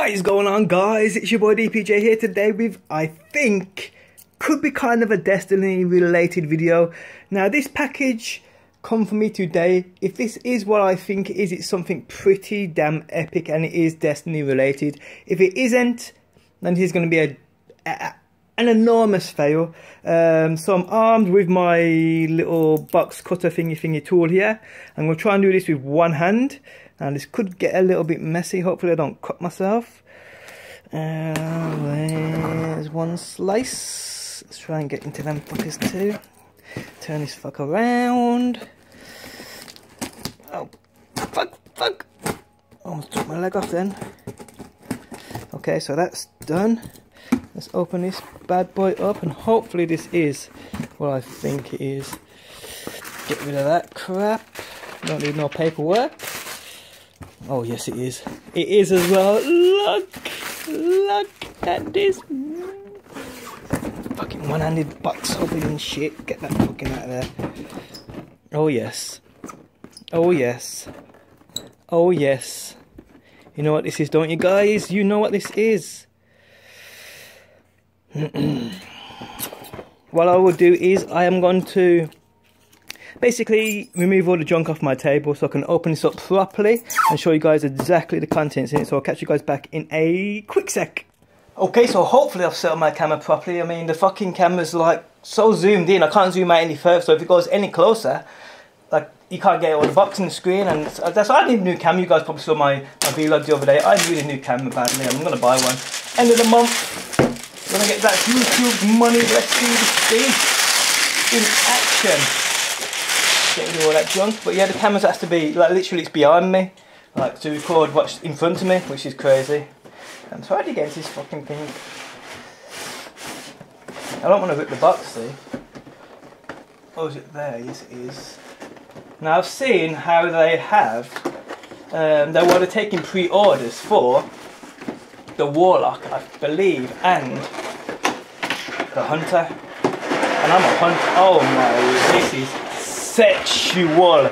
What is going on guys? It's your boy DPJ here today with, I think, could be kind of a Destiny related video. Now this package come for me today. If this is what I think it is, it's something pretty damn epic and it is Destiny related. If it isn't, then this is going to be a, a an enormous fail. Um, so I'm armed with my little box cutter thingy thingy tool here. I'm going to try and do this with one hand. And this could get a little bit messy. Hopefully I don't cut myself. Uh, there's one slice. Let's try and get into them fuckers too. Turn this fuck around. Oh, fuck, fuck. Almost took my leg off then. Okay, so that's done. Let's open this bad boy up and hopefully this is what I think it is. Get rid of that crap. Don't need no paperwork. Oh yes it is. It is as well. Look! Look at this fucking one-handed box opening shit. Get that fucking out of there. Oh yes. Oh yes. Oh yes. You know what this is, don't you guys? You know what this is. what I will do is I am going to basically remove all the junk off my table so I can open this up properly and show you guys exactly the contents in it. So I'll catch you guys back in a quick sec. Okay, so hopefully I've set up my camera properly. I mean, the fucking camera's like so zoomed in, I can't zoom out any further. So if it goes any closer, like you can't get all the box in the screen. And that's why I need a new camera. You guys probably saw my, my vlog the other day. I need a new camera badly. I'm gonna buy one. End of the month, gonna get that YouTube money. Let's see in action all that junk. But yeah, the camera has to be, like literally it's behind me. Like to record what's in front of me, which is crazy. I'm trying to get this fucking thing. I don't want to rip the box, see. Oh, is it there? Yes, it is. Now I've seen how they have, um, they were taking pre-orders for the Warlock, I believe, and the Hunter. And I'm a hunter. Oh my, this is sexual.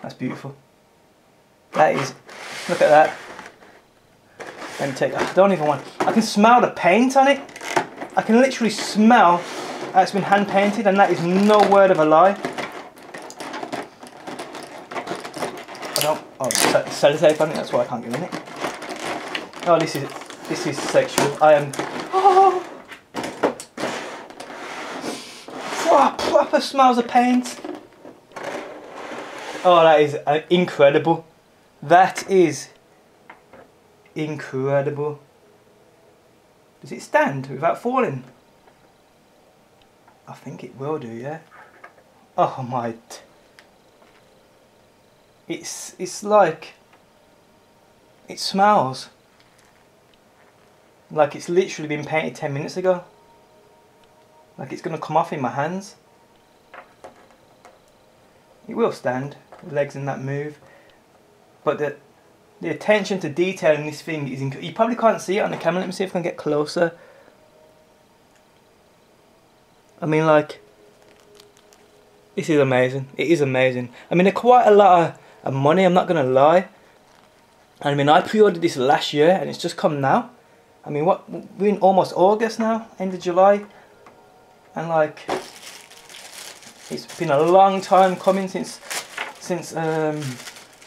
That's beautiful. That is, look at that. Let me take, I don't even want, I can smell the paint on it. I can literally smell that it's been hand painted and that is no word of a lie. I don't, oh, sellotape on it, that's why I can't get in it. Oh, this is, this is sexual. I am Oh. proper smells of paint. Oh, that is uh, incredible. That is incredible. Does it stand without falling? I think it will do, yeah. Oh my. It's it's like it smells. Like it's literally been painted 10 minutes ago. Like it's going to come off in my hands. It will stand, legs in that move. But the, the attention to detail in this thing is You probably can't see it on the camera. Let me see if I can get closer. I mean like, this is amazing. It is amazing. I mean, they're quite a lot of, money, I'm not going to lie. I mean, I pre-ordered this last year and it's just come now. I mean, what we're in almost August now, end of July, and like it's been a long time coming since since um,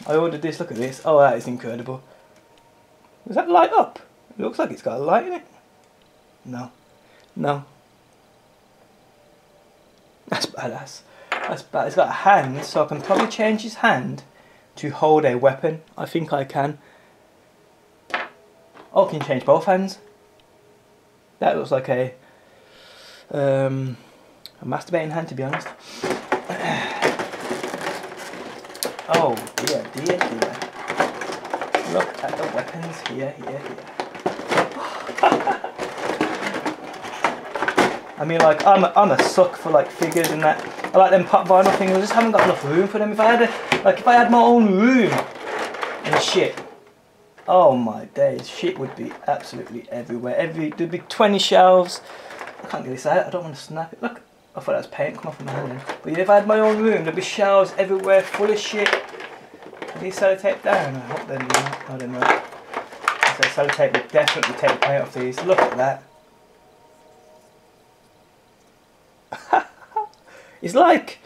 I ordered this. Look at this. Oh, that is incredible. Does that light up? It looks like it's got a light in it. No, no. That's badass. That's bad. It's got a hand, so I can probably change his hand to hold a weapon. I think I can. Oh, can you change both hands? That looks like a um, a masturbating hand, to be honest. oh dear, dear, dear. Look at the weapons here, here, here. I mean, like, I'm a, I'm a suck for like figures and that. I like them pop vinyl things. I just haven't got enough room for them. If I had a, like, if I had my own room and shit, Oh my days, shit would be absolutely everywhere. Every there'd be 20 shelves. I can't get this out. I don't want to snap it. Look, I thought that was paint come off my hand. But if I had my own room, there'd be shelves everywhere full of shit. Are these sellotape down? I hope they're not. I don't know. So sellotape would definitely take the paint off these. Look at that. it's like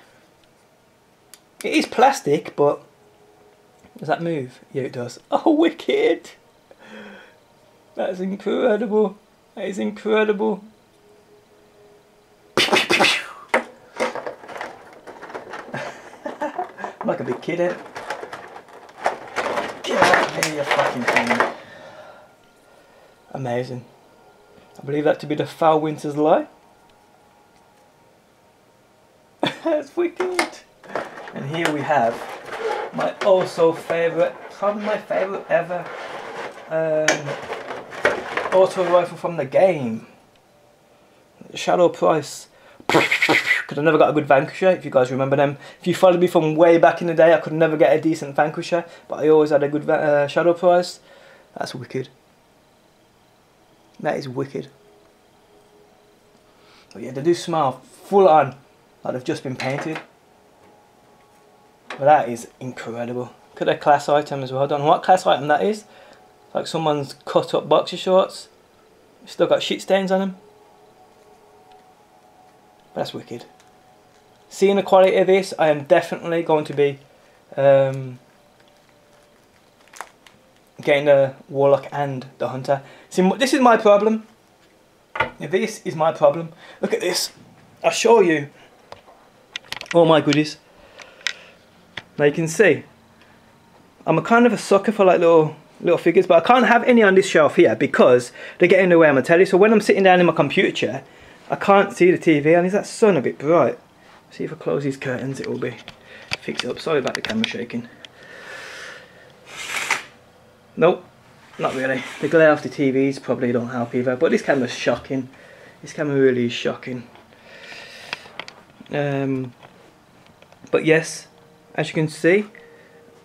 it is plastic, but does that move? Yeah, it does. Oh, wicked! That's incredible. That is incredible. I'm like a big kid, eh? Get out of here, you fucking thing. Amazing. I believe that to be the Fell Winter's Lie. That's wicked. And here we have my also favourite, probably my favourite ever um, auto rifle from the game. Shadow Price. Because I never got a good Vanquisher, if you guys remember them. If you followed me from way back in the day, I could never get a decent Vanquisher, but I always had a good uh, Shadow Price. That's wicked. That is wicked. But yeah, they do smell full on like they've just been painted. But that is incredible. Look at their class item as well. I don't know what class item that is. like someone's cut up boxer shorts. Still got shit stains on them. But that's wicked. Seeing the quality of this, I am definitely going to be um, getting the Warlock and the Hunter. See, this is my problem. This is my problem. Look at this. I'll show you all my goodies. Now you can see, I'm a kind of a sucker for like little little figures, but I can't have any on this shelf here because they get in the way of my telly. So when I'm sitting down in my computer chair, I can't see the TV and is that sun a bit bright? See if I close these curtains, it will be fixed up. Sorry about the camera shaking. Nope, not really. The glare off the TVs probably don't help either, but this camera's shocking. This camera really is shocking. Um, but yes, as you can see,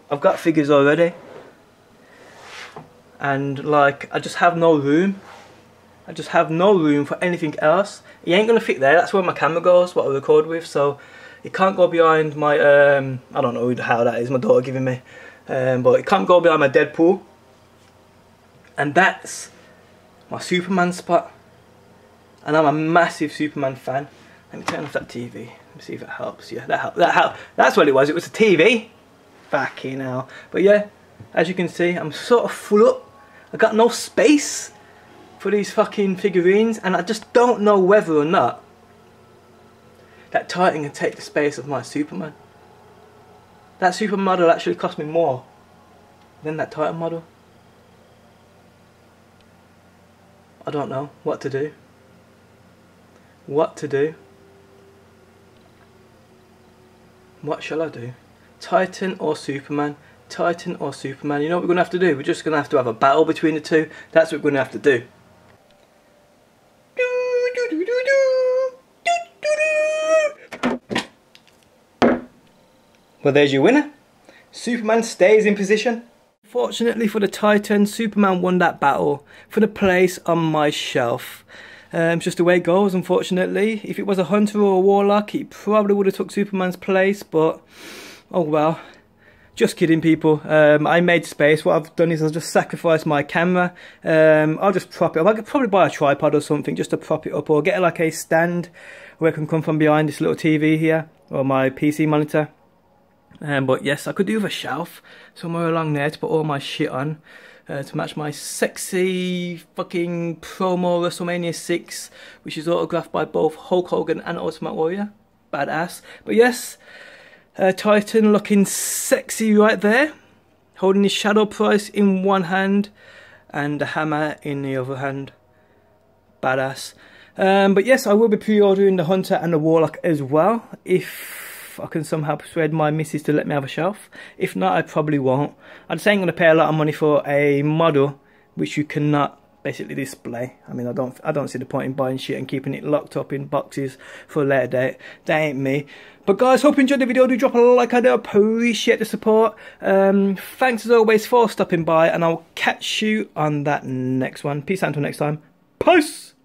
I've got figures already. And like, I just have no room. I just have no room for anything else. It ain't gonna fit there, that's where my camera goes, what I record with, so it can't go behind my, um, I don't know how that is, my daughter giving me, um, but it can't go behind my Deadpool. And that's my Superman spot. And I'm a massive Superman fan. Let me turn off that TV. Let me see if it helps. Yeah, that helped. That helped. That's what it was. It was a TV. Here now. But yeah, as you can see, I'm sort of full up. I got no space for these fucking figurines, and I just don't know whether or not that Titan can take the space of my Superman. That Super model actually cost me more than that Titan model. I don't know what to do. What to do. What shall I do? Titan or Superman? Titan or Superman? You know what we're going to have to do? We're just going to have to have a battle between the two. That's what we're going to have to do. Well, there's your winner. Superman stays in position. Fortunately for the Titan, Superman won that battle for the place on my shelf. Um, just the way it goes, unfortunately. If it was a Hunter or a Warlock, he probably would have took Superman's place, but oh well. Just kidding, people. Um, I made space. What I've done is I've just sacrificed my camera. Um, I'll just prop it up. I could probably buy a tripod or something just to prop it up, or get like a stand where I can come from behind this little TV here, or my PC monitor. Um, but yes, I could do with a shelf somewhere along there to put all my shit on uh, to match my sexy fucking promo WrestleMania 6, which is autographed by both Hulk Hogan and Ultimate Warrior. Badass. But yes, uh, Titan looking sexy right there, holding his Shadow Price in one hand and the hammer in the other hand. Badass. Um, but yes, I will be pre-ordering the Hunter and the Warlock as well. If I can somehow persuade my missus to let me have a shelf. If not, I probably won't. I'd say I'm going to pay a lot of money for a model which you cannot basically display. I mean, I don't, I don't see the point in buying shit and keeping it locked up in boxes for a later date. That ain't me. But guys, hope you enjoyed the video. Do drop a like. I do appreciate the support. Um, thanks as always for stopping by, and I'll catch you on that next one. Peace out until next time. Peace.